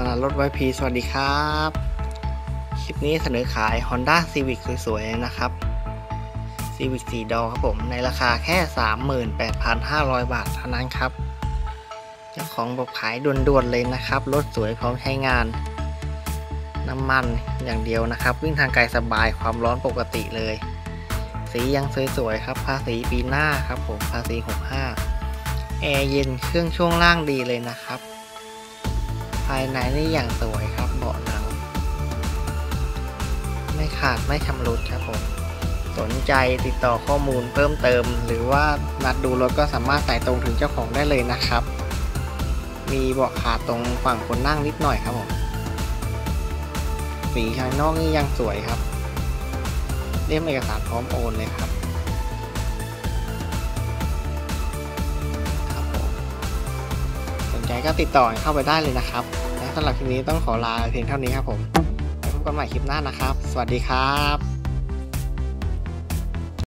ตลาดรถไวพีสวัสดีครับ คลิปนี้เสนอขาย Honda Civic สวยๆ นะครับ Civic 4 ดอครับผม ในราคาแค่ 38,500 บาทเท่านั้นครับเจ้าของบอกขายด่วนๆ เลยนะครับ รถสวยพร้อมใช้งาน น้ำมันอย่างเดียวนะครับ วิ่งทางไกลสบายความร้อนปกติเลย สียังสวยๆ ครับ ภาษีปีหน้าครับผม ภาษี 65 แอร์เย็นเครื่องช่วงล่างดีเลยนะครับ ภายในนี่อย่างสวยครับเบาะหนัง ไม่ขาดไม่ชำรุดครับผม สนใจติดต่อข้อมูลเพิ่มเติม หรือว่านัดดูรถก็สามารถสายตรงถึงเจ้าของได้เลยนะครับ มีเบาะขาดตรงฝั่งคนนั่งนิดหน่อยครับผมสีภายนอกนี่ยังสวยครับเล่มเอกสารพร้อมโอนเลยครับ ก็ติดต่อเข้าไปได้เลยนะครับ และสำหรับคลิปนี้ต้องขอลาเพียงเท่านี้ครับผมพบกันใหม่คลิปหน้านะครับ สวัสดีครับ